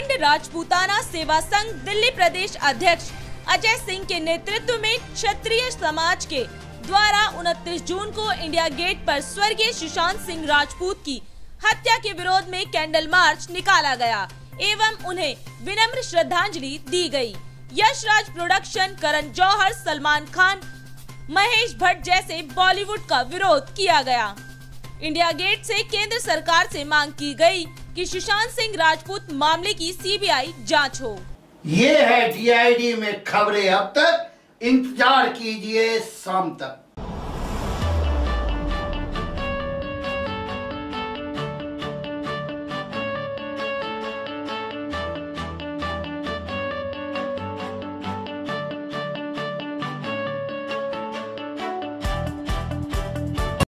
अखंड राजपूताना सेवा संघ दिल्ली प्रदेश अध्यक्ष अजय सिंह के नेतृत्व में क्षत्रिय समाज के द्वारा 29 जून को इंडिया गेट पर स्वर्गीय सुशांत सिंह राजपूत की हत्या के विरोध में कैंडल मार्च निकाला गया, एवं उन्हें विनम्र श्रद्धांजलि दी गई। यश राज प्रोडक्शन, करण जौहर, सलमान खान, महेश भट्ट जैसे बॉलीवुड का विरोध किया गया इंडिया गेट से केंद्र सरकार से मांग की गई कि सुशांत सिंह राजपूत मामले की सीबीआई जाँच हो। ये है डीआईडी में खबरें अब तक। इंतज़ार कीजिए शाम तक।